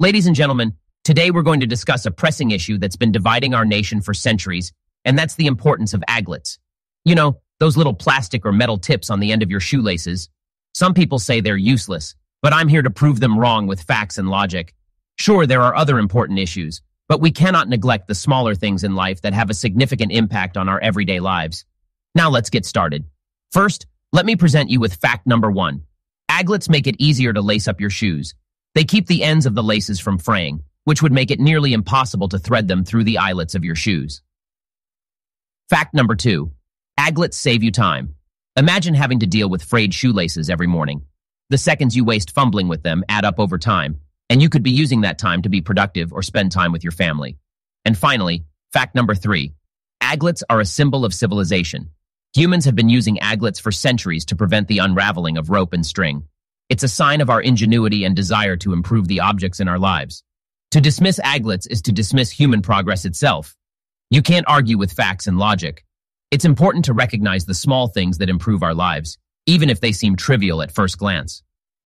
Ladies and gentlemen, today we're going to discuss a pressing issue that's been dividing our nation for centuries, and that's the importance of aglets. You know, those little plastic or metal tips on the end of your shoelaces. Some people say they're useless, but I'm here to prove them wrong with facts and logic. Sure, there are other important issues, but we cannot neglect the smaller things in life that have a significant impact on our everyday lives. Now let's get started. First, let me present you with fact number one. Aglets make it easier to lace up your shoes. They keep the ends of the laces from fraying, which would make it nearly impossible to thread them through the eyelets of your shoes. Fact number two. Aglets save you time. Imagine having to deal with frayed shoelaces every morning. The seconds you waste fumbling with them add up over time, and you could be using that time to be productive or spend time with your family. And finally, fact number three. Aglets are a symbol of civilization. Humans have been using aglets for centuries to prevent the unraveling of rope and string. It's a sign of our ingenuity and desire to improve the objects in our lives. To dismiss aglets is to dismiss human progress itself. You can't argue with facts and logic. It's important to recognize the small things that improve our lives, even if they seem trivial at first glance.